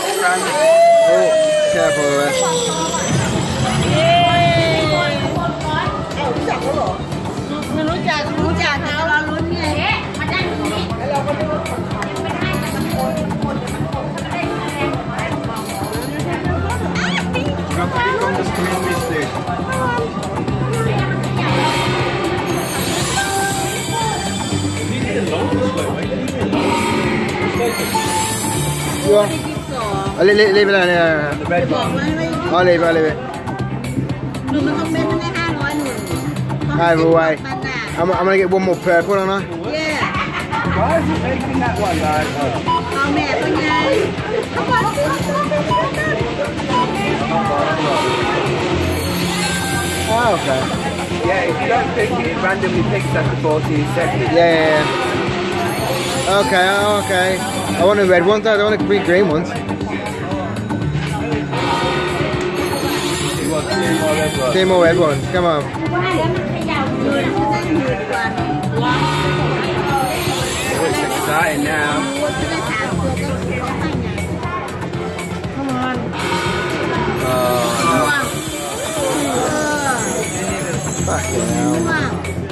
Oh, careful of it. ไม่รู้จักรู้จักเท้าเราลุ้นไงมันได้ตรงนี้แล้วเราก็ไม่รู้ไม่ได้แต่มันคนคนมันคนก็ได้แรงของมันเราไปตรงนี้ตรงนี้สิ Leave it alone this way, right? Leave it alone. Yeah. บอกว่าไม่ yeah. Oh, leave it, leave it. หนูมันต้องเป็นได้ห้าร้อยหนึ่ง Hi, boy. มันน่ะ I'm, I'm gonna get one more purple, aren't I? เย่ Why is he taking that one like? เอาแม่เป็นไงเขาบอกสิ Oh, okay. Yeah, if you don't pick it, it randomly picks after 14 seconds. Yeah, yeah, yeah. Okay, oh, okay. I want the red ones, I don't want the green, green ones. Demo everyone, come on. It's exciting now. Come on. Oh, no. Fucking hell.